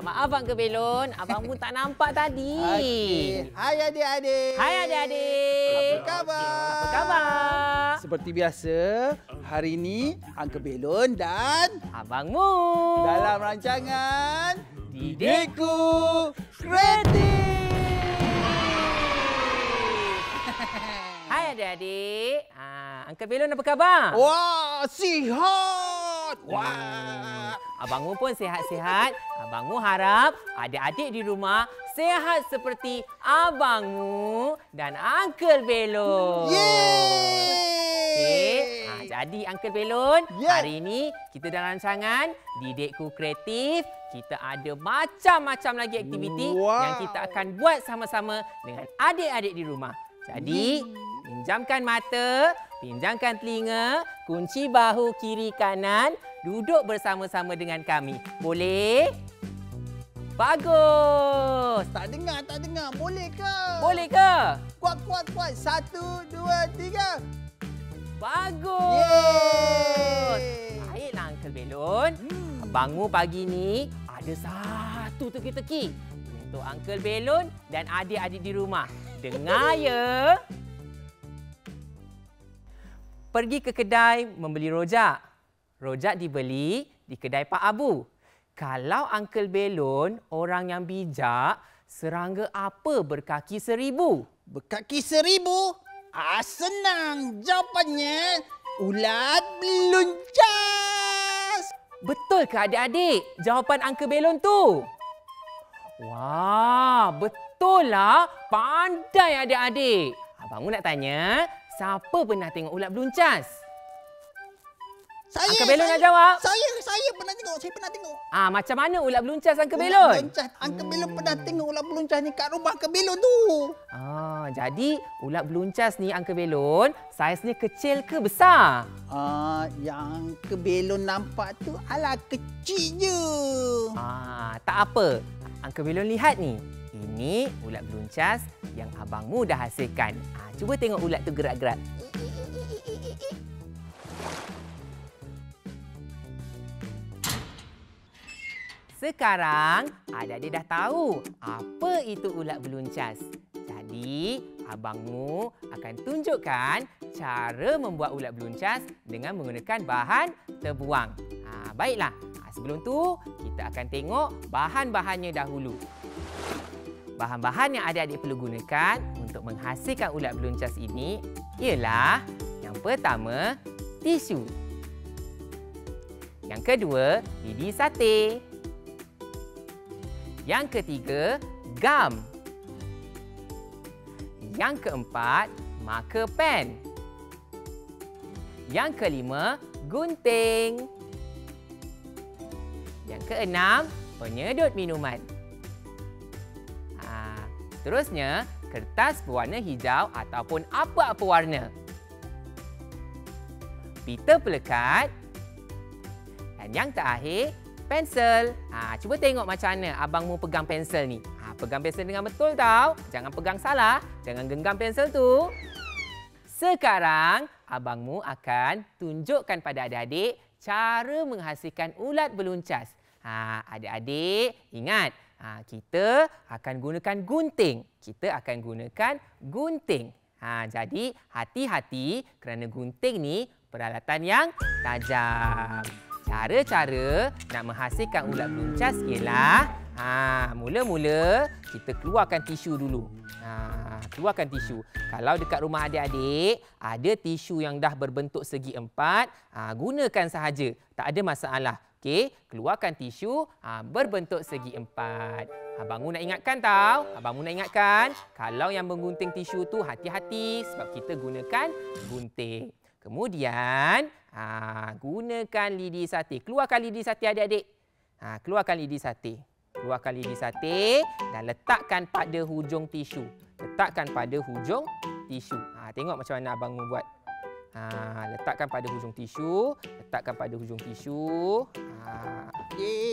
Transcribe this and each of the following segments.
Minta maaf Uncle Belon, abangmu tak nampak tadi. Okey. Hai adik-adik. Hai adik-adik. Apa khabar? Apa khabar? Seperti biasa, hari ini Uncle Belon dan Abangmu. dalam rancangan Didik Didikku Kreatif. Hai adik-adik. Ha, Uncle Belon apa khabar? Wah, sihat. Wah. Abangmu pun sihat-sihat. Abangmu harap adik-adik di rumah sihat seperti abangmu dan Uncle Belon. Yeay. Ha, jadi Uncle Belon, Ya. hari ini kita dalam rancangan Didikku Kreatif. Kita ada macam-macam lagi aktiviti Wow. yang kita akan buat sama-sama dengan adik-adik di rumah. Jadi, pinjamkan mata, pinjamkan telinga, kunci bahu kiri kanan, duduk bersama-sama dengan kami. Boleh? Bagus. Tak dengar, tak dengar. Boleh ke? Boleh ke? Kuat, kuat, kuat. Satu, dua, tiga. Bagus. Yeay. Baiklah Uncle Belon. Hmm. Abangmu pagi ni ada satu teki-teki untuk Uncle Belon dan adik-adik di rumah. Dengar ya. Pergi ke kedai membeli rojak. Rojak dibeli di kedai Pak Abu. Kalau Uncle Belon orang yang bijak, serangga apa berkaki seribu? Berkaki seribu. Ah, senang. Jawapannya ulat beluncas. Betul ke adik-adik jawapan Uncle Belon tu? Wah, betul lah. Pandai adik-adik. Abangmu nak tanya, siapa pernah tengok ulat beluncas? Saya, Uncle Belon saya, nak jawab? Saya, saya pernah tengok. Saya pernah tengok. Ah, macam mana ulat beluncas Uncle Ulat Belon? beluncas. Uncle Belon pernah tengok ulat beluncas ni kat rumah Uncle Belon tu. Ah, jadi ulat beluncas ni Uncle Belon, saiznya kecil ke besar? Ah, yang ke Belon nampak tu ala kecil je. Ah, tak apa. Uncle Belon lihat ni. Ini ulat beluncas yang abangmu dah hasilkan. Ah, cuba tengok ulat tu gerak-gerak. Sekarang adik-adik dah tahu apa itu ulat beluncas. Jadi, abangmu akan tunjukkan cara membuat ulat beluncas dengan menggunakan bahan terbuang. Ha, baiklah, ha, sebelum tu kita akan tengok bahan-bahannya dahulu. Bahan-bahan yang adik-adik perlu gunakan untuk menghasilkan ulat beluncas ini ialah yang pertama, tisu. Yang kedua, lidi sate. Yang ketiga, gam. Yang keempat, marker pen. Yang kelima, gunting. Yang keenam, penyedut minuman. Ha, seterusnya, kertas berwarna hijau ataupun apa-apa warna. Pita pelekat. Dan yang terakhir, pensel. Ha, cuba tengok macam mana abangmu pegang pensel ni. Ha, pegang pensel dengan betul tau. Jangan pegang salah. Jangan genggam pensel tu. Sekarang, abangmu akan tunjukkan pada adik-adik cara menghasilkan ulat beluncas. Ha, adik-adik, ingat. Ha, kita akan gunakan gunting. Kita akan gunakan gunting. Ha, jadi, hati-hati kerana gunting ni peralatan yang tajam. Cara-cara nak menghasilkan ulat beluncas ialah ha, mula-mula kita keluarkan tisu dulu. Ha, keluarkan tisu. Kalau dekat rumah adik-adik ada tisu yang dah berbentuk segi empat, ha, gunakan sahaja. Tak ada masalah. Okey, keluarkan tisu ha, berbentuk segi empat. Abangmu nak ingatkan tau. Abangmu nak ingatkan kalau yang menggunting tisu tu hati-hati sebab kita gunakan gunting. Kemudian, ha, gunakan lidi sate. Keluarkan lidi sate adik-adik. Ha, keluarkan lidi sate. Keluarkan lidi sate dan letakkan pada hujung tisu. Letakkan pada hujung tisu. Ha, tengok macam mana abangmu buat. Ha, letakkan pada hujung tisu. Letakkan pada hujung tisu. Ha,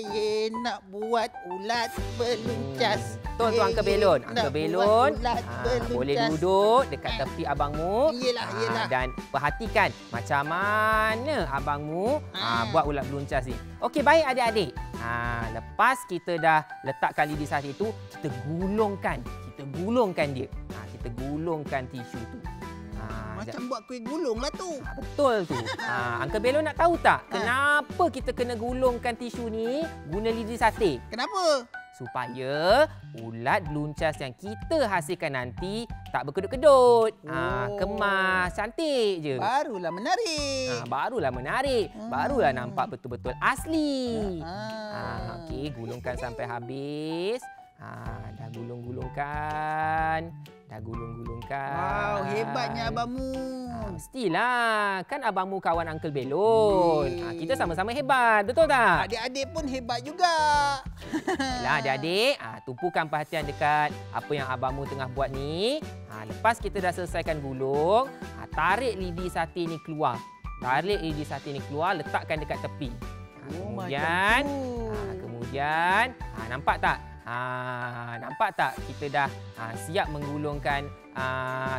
Ye, ye nak buat ulat beluncas. Tuan Ye, tuan Uncle ye, Belon. buat Belon ha, beluncas. boleh duduk dekat tepi abangmu. Yelah, Ha, yelah. Dan perhatikan macam mana abangmu ha. Ha. buat ulat beluncas ni. Okey, baik adik-adik. Ha, lepas kita dah letakkan lidi sate tu, kita gulungkan. Kita gulungkan dia. Ha, kita gulungkan tisu tu. Ha, Macam buat kuih gulung lah tu. Ha, betul tu. Ha, Uncle Belon nak tahu tak Ha. kenapa kita kena gulungkan tisu ni guna lidi sate? Kenapa? Supaya ulat beluncas yang kita hasilkan nanti tak berkedut-kedut. Ha, Oh. kemas, cantik je. Barulah menarik. Ha, barulah menarik. Ah. Barulah nampak betul-betul asli. Ah. Ha, Okey, gulungkan sampai habis. Ha, dah gulung-gulungkan. Dah gulung-gulungkan. Wow, hebatnya abangmu. Ha, mestilah. Kan abangmu kawan Uncle Belon. Ha, kita sama-sama hebat. Betul tak? Adik-adik pun hebat juga. Yalah adik-adik, ha, tumpukan perhatian dekat apa yang abangmu tengah buat ni. Ha, lepas kita dah selesaikan gulung, ha, tarik lidi sate ni keluar. Tarik lidi sate ni keluar, letakkan dekat tepi. Ha, Oh, kemudian, tu. ha, kemudian, ha, nampak tak? Ha, nampak tak kita dah ha, siap menggulungkan ha,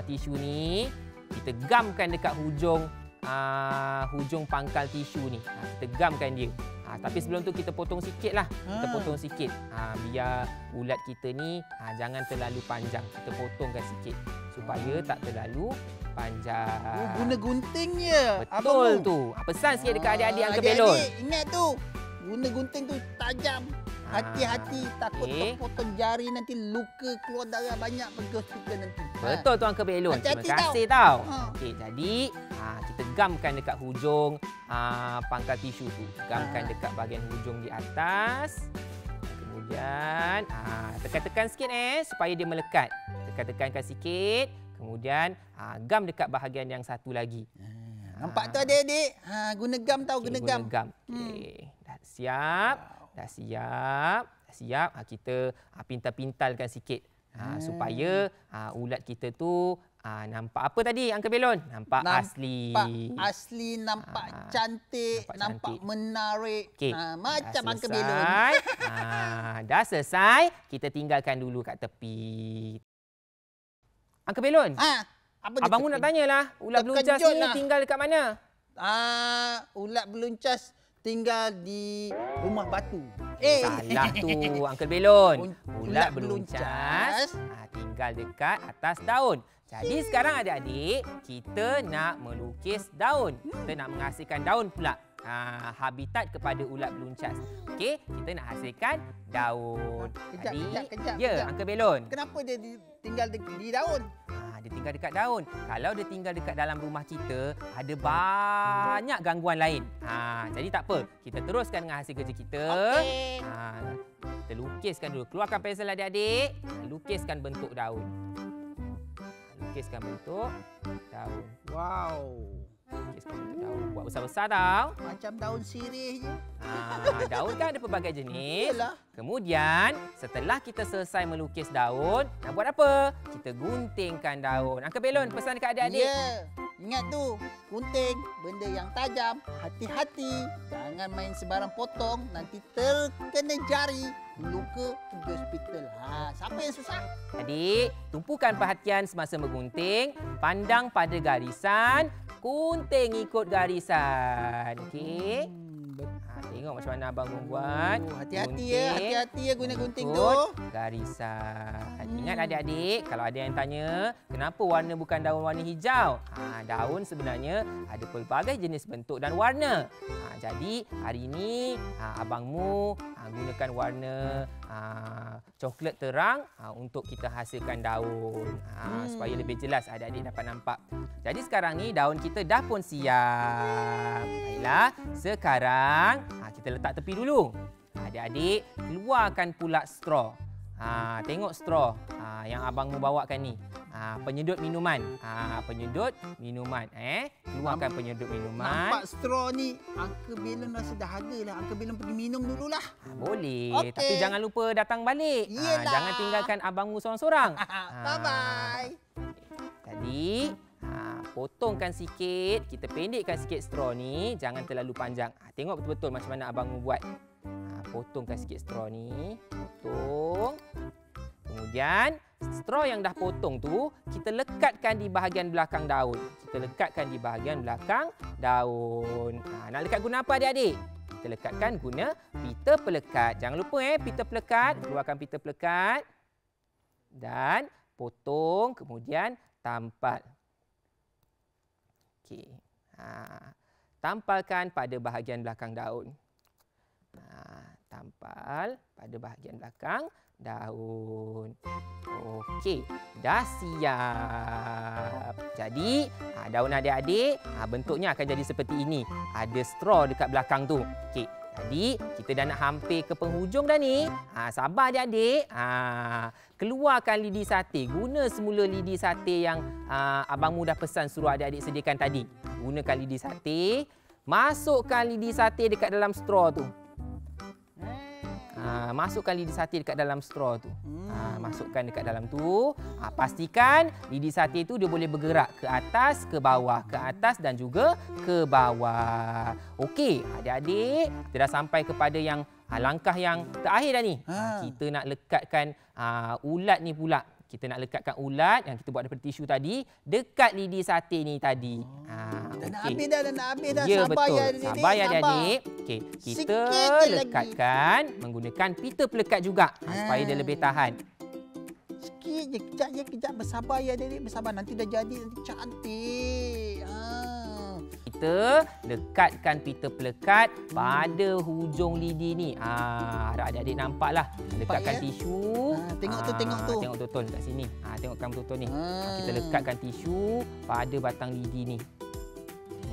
tisu ni. Kita gamkan dekat hujung uh, hujung pangkal tisu ni. Ha, kita gamkan dia. Ha, tapi sebelum tu kita potong sikit lah. Kita Ah. potong sikit. Ha, biar ulat kita ni ha, jangan terlalu panjang. Kita potongkan sikit supaya tak terlalu panjang. Oh, guna gunting je. Betul tu. Ha, pesan sikit dekat adik-adik Ah, Uncle Belon. Adik-adik, ingat tu. Guna gunting tu tajam. Hati-hati takut okey. terpotong jari nanti luka keluar darah banyak pergi hospital nanti. Ha. Betul tu Uncle Belon. Terima kasih tau. Ha. Okey, jadi ha, kita gamkan dekat hujung ha, pangkal tisu tu. Gamkan Ha. dekat bahagian hujung di atas. Kemudian ha, tekan-tekan sikit eh supaya dia melekat. Tekan-tekankan sikit. Kemudian ha, gam dekat bahagian yang satu lagi. Nampak tu adik-adik? Ha, guna gam tau, Okey, guna guna gam. gam. Hmm. Okey, dah siap. Dah siap. Dah siap. Ha, kita ha, pintal-pintalkan sikit. Ha, Hmm. supaya ha, ulat kita tu ha, nampak apa tadi Uncle Belon? Nampak, asli. Nampak asli, nampak Ah, cantik, nampak nampak, cantik. menarik. Okey, Ha, macam dah Uncle Belon. ha, dah selesai. Kita tinggalkan dulu kat tepi. Uncle Belon, Ha, apa dia abangmu nak tanyalah. Ulat beluncas ni lah. tinggal dekat mana? Ah, ulat beluncas tinggal di rumah batu. Eh, Salah tu Uncle Belon. Ulat beluncas beluncas. ha, tinggal dekat atas daun. Jadi sekarang adik-adik, kita nak melukis daun. Kita nak menghasilkan daun pula. Ha, habitat kepada ulat beluncas. Okey, kita nak hasilkan daun. Kejap, Jadi, kejap, kejap, ya, kejap. Uncle Belon. Kenapa dia di, tinggal di, di daun? Ha, dia tinggal dekat daun. Kalau dia tinggal dekat dalam rumah kita, ada banyak gangguan lain. Ha, jadi tak apa. Kita teruskan dengan hasil kerja kita. Okey. Ha, kita lukiskan dulu. Keluarkan pensel adik-adik. Lukiskan bentuk daun. Lukiskan bentuk daun. Wow. Daun. Buat besar-besar tau. Macam daun sirih je. Ha, daun kan ada pelbagai jenis. Yalah. Kemudian, setelah kita selesai melukis daun, nak buat apa? Kita guntingkan daun. Uncle Belon, pesan dekat adik-adik. Ya. Ingat tu, gunting benda yang tajam. Hati-hati. Jangan main sembarang potong. Nanti terkena jari. Luka pergi hospital. Ha, siapa yang susah? Adik, tumpukan perhatian semasa menggunting. Pandang pada garisan. Gunting ikut garisan. Okey? Ha, tengok macam mana abang. Oh, Hati-hati ya, hati-hati ya guna gunting tu. Garisan. Ingat Hmm. adik-adik, kalau ada yang tanya, kenapa warna bukan daun warna hijau? Ha, daun sebenarnya ada pelbagai jenis bentuk dan warna. Ha, jadi hari ini ha, abangmu gunakan warna ha, coklat terang ha, untuk kita hasilkan daun. Ha, Hmm. Supaya lebih jelas adik-adik dapat nampak. Jadi sekarang ni daun kita dah pun siap. Baiklah, sekarang ha, kita letak tepi dulu. Adik-adik, keluarkan pula straw. Ha, tengok straw ha, yang abangmu bawakan ni. Ha, penyedut minuman. Ha, penyedut minuman. Eh, keluarkan penyedut minuman. Nampak straw ni, Uncle Belon rasa dah ada lah. Uncle Belon pergi minum dululah. Ha, boleh, Okey. tapi jangan lupa datang balik. Ha, jangan tinggalkan abangmu seorang-seorang. Bye-bye. Tadi ha, potongkan sikit, kita pendekkan sikit straw ni, jangan terlalu panjang. Ha, tengok betul-betul macam mana abangmu buat. Ha, potongkan sikit straw ni, potong. Kemudian straw yang dah potong tu kita lekatkan di bahagian belakang daun. Kita lekatkan di bahagian belakang daun. Ha, nak lekat guna apa adik-adik? kita lekatkan guna pita pelekat. Jangan lupa eh pita pelekat, keluarkan pita pelekat dan potong kemudian tampal. Okey. Ha, tampalkan pada bahagian belakang daun. Ha, tampal pada bahagian belakang daun. Okey, dah siap. Jadi, ha, daun adik-adik ha, bentuknya akan jadi seperti ini. Ada straw dekat belakang tu. Okey, jadi kita dah nak hampir ke penghujung dah ni. Ha, sabar adik-adik. Ha, keluarkan lidi sate. Guna semula lidi sate yang ha, abangmu dah pesan suruh adik-adik sediakan tadi. Gunakan lidi sate. Masukkan lidi sate dekat dalam straw tu. Ha, masukkan lidi sate dekat dalam straw tu. Ha, masukkan dekat dalam tu. Ha, pastikan lidi sate tu dia boleh bergerak ke atas, ke bawah, ke atas dan juga ke bawah. Okey, adik-adik, kita dah sampai kepada yang ha, langkah yang terakhir dah ni. Ha. Ha. Kita nak lekatkan ha, ulat ni pula. Kita nak lekatkan ulat yang kita buat daripada tisu tadi dekat lidi sate ni tadi. Ha, Dah nak habis dah, dah nak habis dah. Ya Sabar betul. ya adik-adik. Sabar ya adik-adik. Okey, kita Sikit je lagi. lekatkan menggunakan pita pelekat juga ha. supaya dia lebih tahan. Sikit je, kejap je, kejap. Bersabar ya adik-adik. Bersabar. Nanti dah jadi, nanti cantik. Ha. Kita lekatkan pita pelekat pada hujung lidi ni. Ah, harap adik-adik nampaklah. Lekatkan ya? tisu. Ha, tengok tu, tengok tu. Tengok betul kat sini. Ah, tengokkan betul-betul ni. Ha. Kita lekatkan tisu pada batang lidi ni.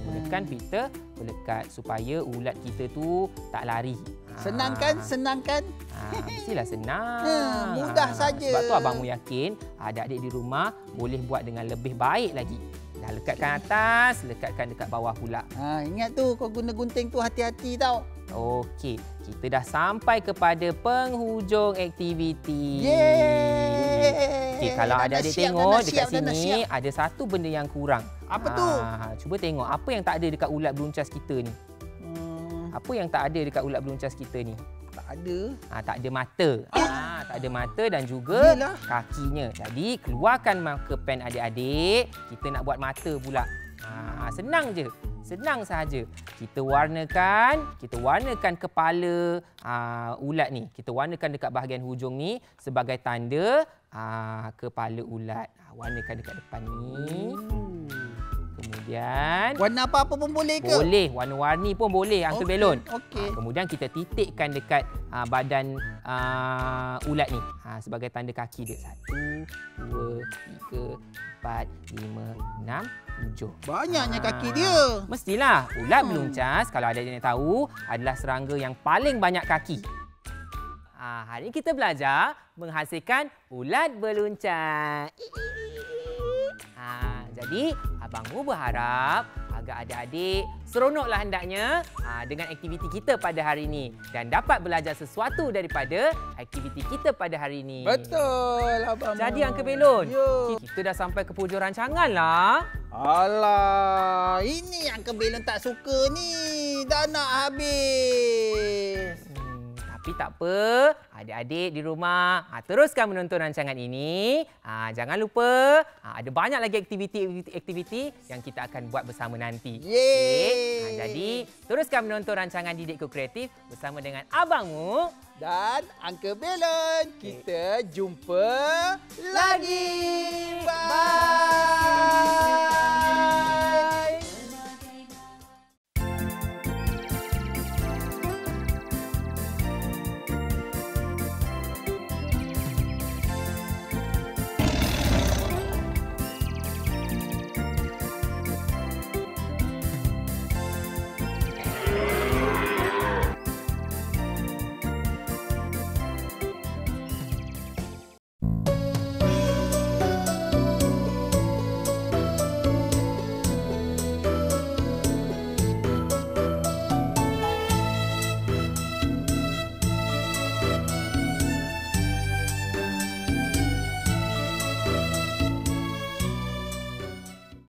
Menggunakan Hmm. pita pelekat supaya ulat kita tu tak lari. Senang kan? Senang kan? Ha, mestilah senang. Ha, mudah Ha, saja. Sebab tu abangmu yakin adik-adik di rumah boleh buat dengan lebih baik lagi. Dah lekatkan atas, lekatkan dekat bawah pula. Ha, ingat tu kau guna gunting tu hati-hati tau. Okey, kita dah sampai kepada penghujung aktiviti. Yeay. Okey, kalau siap, dah tengok dekat siap, nak sini ada satu benda yang kurang. Apa tu? Ah, cuba tengok apa yang tak ada dekat ulat beluncas kita ni. Hmm, Apa yang tak ada dekat ulat beluncas kita ni? tak ada. Ha, tak ada mata. Ha, tak ada mata dan juga Yelah. kakinya. Jadi keluarkan marker pen adik-adik. Kita nak buat mata pula. Ha, senang je. Senang sahaja. Kita warnakan, kita warnakan kepala ha, ulat ni. Kita warnakan dekat bahagian hujung ni sebagai tanda ha, kepala ulat. Ha, warnakan dekat depan ni. Kemudian Warna apa-apa pun boleh ke? boleh warna-warni pun boleh Uncle Okey, Belon. okey. Ha, kemudian kita titikkan dekat uh, badan uh, ulat ni ha, sebagai tanda kaki dia. Satu, dua, tiga, empat, lima, enam, tujuh. Banyaknya Ah. kaki dia. Mestilah ulat Hmm. beluncas kalau ada yang tahu adalah serangga yang paling banyak kaki. Ha, hari ini kita belajar menghasilkan ulat beluncas. Jadi abangmu berharap agar adik-adik seronoklah hendaknya ha, dengan aktiviti kita pada hari ini dan dapat belajar sesuatu daripada aktiviti kita pada hari ini. Betul, abang. Jadi Uncle Belon, Ya. kita dah sampai ke hujung rancangan lah. Alah, ini yang kebelon tak suka ni. Dah nak habis. Tapi tak apa, adik-adik di rumah ha, teruskan menonton rancangan ini. Ha, jangan lupa, ha, ada banyak lagi aktiviti-aktiviti yang kita akan buat bersama nanti. Yeay. Ha, jadi, teruskan menonton rancangan Didikku Kreatif bersama dengan abangmu. Dan Uncle Belon, kita jumpa lagi. Bye.